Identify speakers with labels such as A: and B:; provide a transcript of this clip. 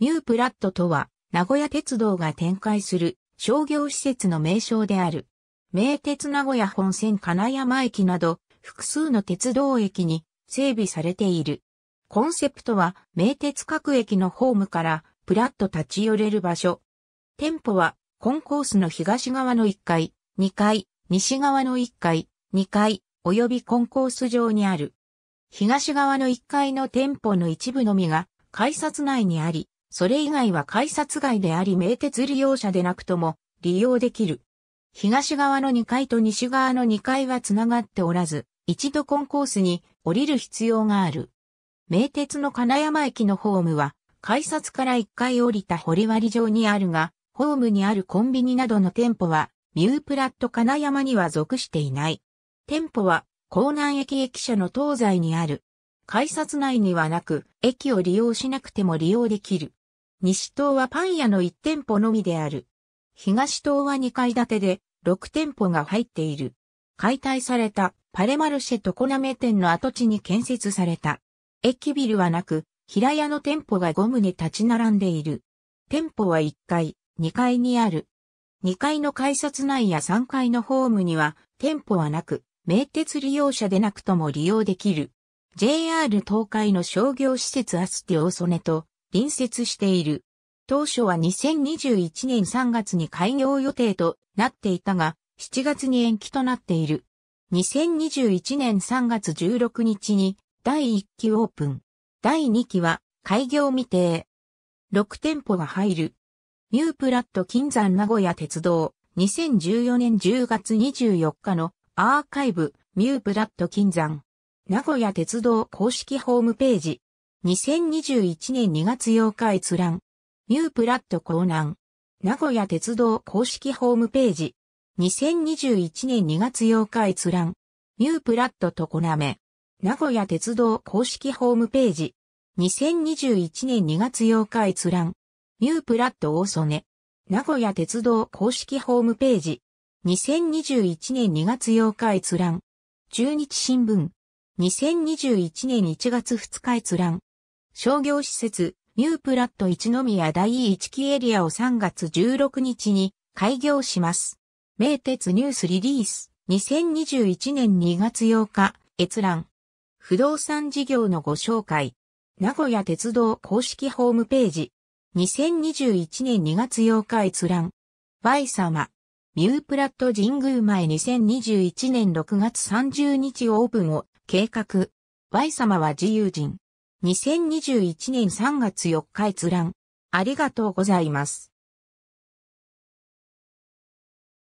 A: ニュープラットとは、名古屋鉄道が展開する商業施設の名称である。名鉄名古屋本線金山駅など、複数の鉄道駅に整備されている。コンセプトは、名鉄各駅のホームから、プラッと立ち寄れる場所。店舗は、コンコースの東側の1階、2階、西側の1階、2階、及びコンコース上にある。東側の1階の店舗の一部のみが改札内にあり、それ以外は改札外であり名鉄利用者でなくとも利用できる。東側の2階と西側の2階は繋がっておらず、一度コンコースに降りる必要がある。名鉄の金山駅のホームは、改札から1階降りた堀割上にあるが、ホームにあるコンビニなどの店舗は、ミュープラット金山には属していない。店舗は、江南駅駅舎の東西にある。改札内にはなく、駅を利用しなくても利用できる。西棟はパン屋の1店舗のみである。東棟は2階建てで6店舗が入っている。解体されたパレマルシェとコナメ店の跡地に建設された。駅ビルはなく、平屋の店舗が5棟立ち並んでいる。店舗は1階、2階にある。2階の改札内や3階のホームには店舗はなく、名鉄利用者でなくとも利用できる。JR 東海の商業施設アスティオーソネと隣接している。当初は2021年3月に開業予定となっていたが、7月に延期となっている。2021年3月16日に第1期オープン。第2期は開業未定。6店舗が入る。ニュープラット金山名古屋鉄道2014年10月24日のアーカイブミュープラット金山名古屋鉄道公式ホームページ2021年2月8日閲覧。ニュープラット港南。名古屋鉄道公式ホームページ。2021年2月8日閲覧。ニュープラット常滑。名古屋鉄道公式ホームページ。2021年2月8日閲覧。ニュープラット大曽根。名古屋鉄道公式ホームページ。2021年2月8日閲覧。中日新聞。2021年1月2日閲覧。商業施設、ニュープラット一宮第一期エリアを3月16日に開業します。名鉄ニュースリリース、2021年2月8日、閲覧。不動産事業のご紹介。名古屋鉄道公式ホームページ。2021年2月8日閲覧。バイ様。ミュープラット神宮前2021年6月30日オープンを計画。バイ様は自由人。2021年3月4日閲覧。ありがとうございます。